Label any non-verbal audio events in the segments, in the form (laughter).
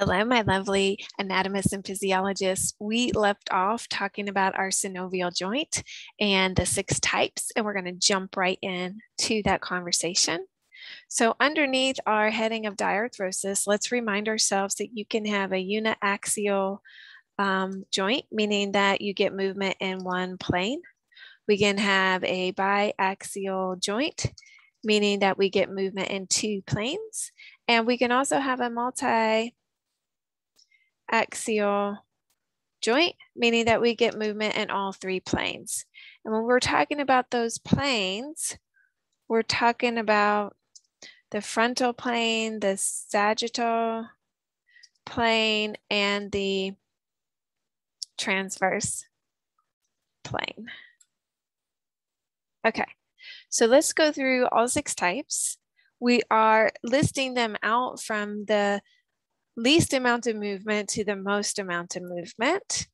Hello, my lovely anatomists and physiologists. We left off talking about our synovial joint and the six types, and we're going to jump right in to that conversation. So underneath our heading of diarthrosis, let's remind ourselves that you can have a uniaxial um, joint, meaning that you get movement in one plane. We can have a biaxial joint, meaning that we get movement in two planes. And we can also have a multi axial joint, meaning that we get movement in all three planes. And when we're talking about those planes, we're talking about the frontal plane, the sagittal plane, and the transverse plane. Okay, so let's go through all six types. We are listing them out from the least amount of movement to the most amount of movement.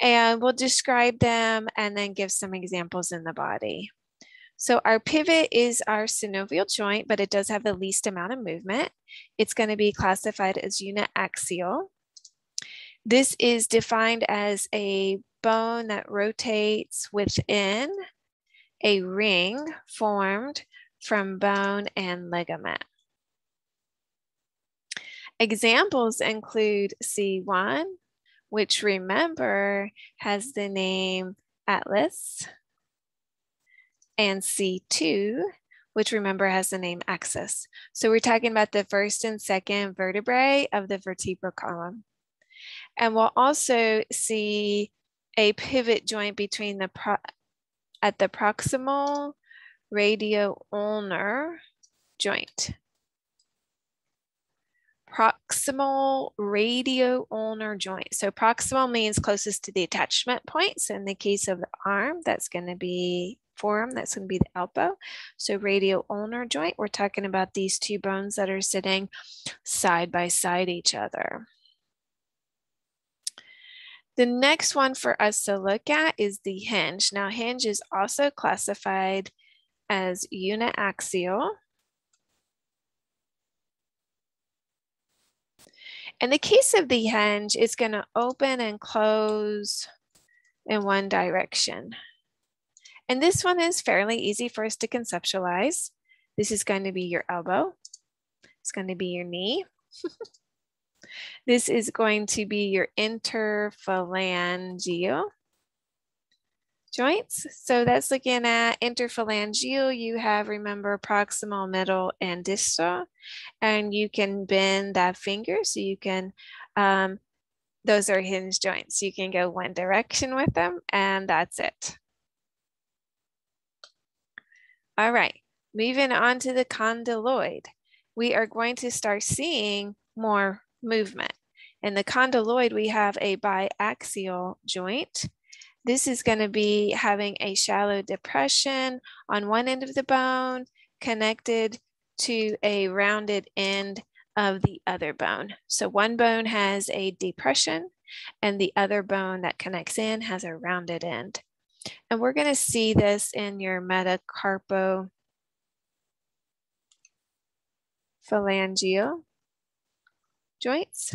And we'll describe them and then give some examples in the body. So our pivot is our synovial joint, but it does have the least amount of movement. It's going to be classified as uniaxial. This is defined as a bone that rotates within a ring formed from bone and ligament. Examples include C1, which remember has the name Atlas, and C2, which remember has the name axis. So we're talking about the first and second vertebrae of the vertebral column. And we'll also see a pivot joint between the at the proximal radio ulnar joint proximal radio ulnar joint. So proximal means closest to the attachment point. So in the case of the arm, that's going to be forearm, that's going to be the elbow. So radio ulnar joint, we're talking about these two bones that are sitting side by side each other. The next one for us to look at is the hinge. Now hinge is also classified as uniaxial. In the case of the hinge, it's going to open and close in one direction. And this one is fairly easy for us to conceptualize. This is going to be your elbow. It's going to be your knee. (laughs) this is going to be your interphalangeal joints. So that's looking at interphalangeal. You have, remember, proximal, middle, and distal. And you can bend that finger so you can, um, those are hinge joints. You can go one direction with them and that's it. All right, moving on to the condyloid. We are going to start seeing more movement. In the condyloid, we have a biaxial joint this is going to be having a shallow depression on one end of the bone connected to a rounded end of the other bone. So one bone has a depression and the other bone that connects in has a rounded end. And we're going to see this in your metacarpo phalangeal joints.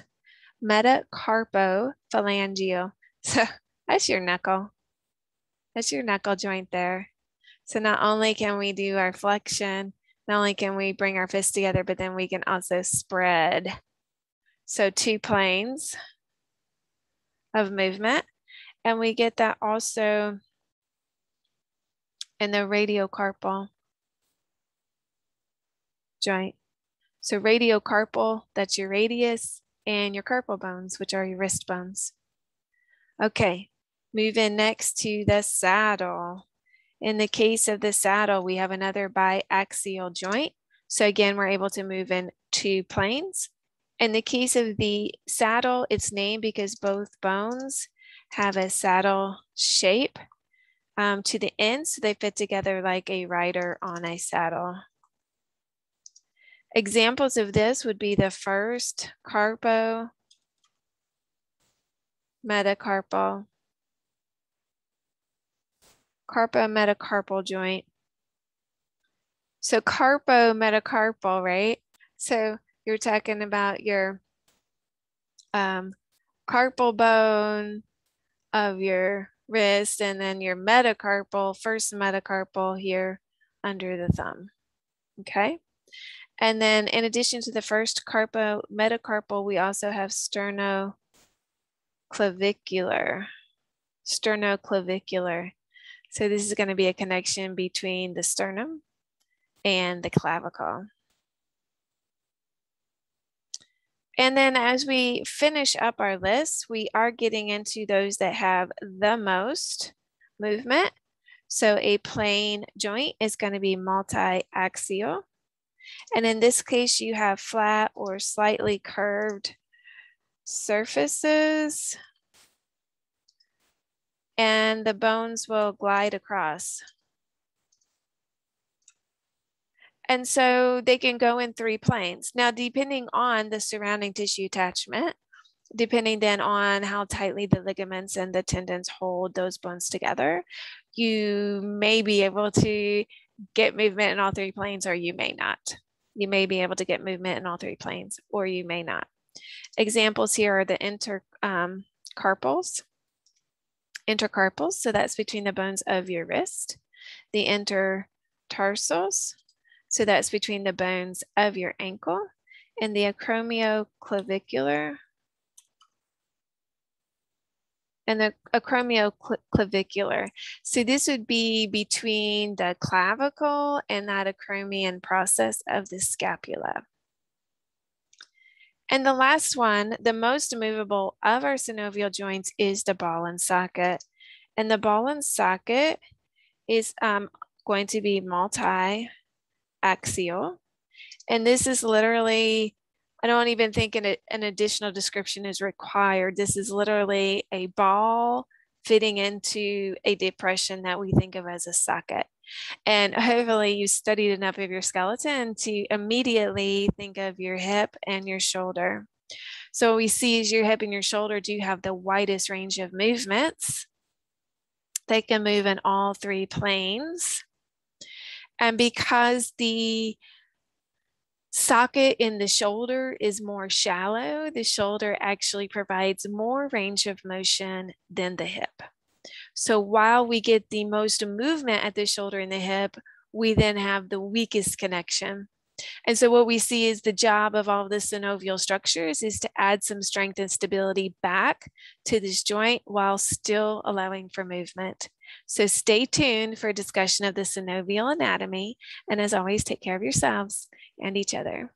Metacarpophalangeal. (laughs) So that's your knuckle. That's your knuckle joint there. So not only can we do our flexion, not only can we bring our fists together, but then we can also spread. So two planes of movement. And we get that also in the radiocarpal joint. So radiocarpal, that's your radius, and your carpal bones, which are your wrist bones. Okay, Moving next to the saddle. In the case of the saddle, we have another biaxial joint. So again, we're able to move in two planes. In the case of the saddle, it's named because both bones have a saddle shape um, to the end, so they fit together like a rider on a saddle. Examples of this would be the first carpo, metacarpal, carpo-metacarpal joint. So carpo-metacarpal, right? So you're talking about your um, carpal bone of your wrist and then your metacarpal, first metacarpal here under the thumb. Okay. And then in addition to the first carpo metacarpal, we also have sternoclavicular. Sternoclavicular. So this is going to be a connection between the sternum and the clavicle. And then as we finish up our list, we are getting into those that have the most movement. So a plane joint is going to be multi-axial. And in this case, you have flat or slightly curved surfaces and the bones will glide across. And so they can go in three planes. Now, depending on the surrounding tissue attachment, depending then on how tightly the ligaments and the tendons hold those bones together, you may be able to get movement in all three planes or you may not. You may be able to get movement in all three planes or you may not. Examples here are the intercarpals. Um, intercarpals, so that's between the bones of your wrist. The intertarsals, so that's between the bones of your ankle. And the acromioclavicular, and the acromioclavicular. So this would be between the clavicle and that acromion process of the scapula. And the last one, the most movable of our synovial joints is the ball and socket. And the ball and socket is um, going to be multi-axial. And this is literally I don't even think an, an additional description is required. This is literally a ball fitting into a depression that we think of as a socket. And hopefully you studied enough of your skeleton to immediately think of your hip and your shoulder. So we see as your hip and your shoulder do have the widest range of movements. They can move in all three planes. And because the socket in the shoulder is more shallow. The shoulder actually provides more range of motion than the hip. So while we get the most movement at the shoulder and the hip, we then have the weakest connection. And so what we see is the job of all the synovial structures is to add some strength and stability back to this joint while still allowing for movement. So stay tuned for a discussion of the synovial anatomy. And as always, take care of yourselves and each other.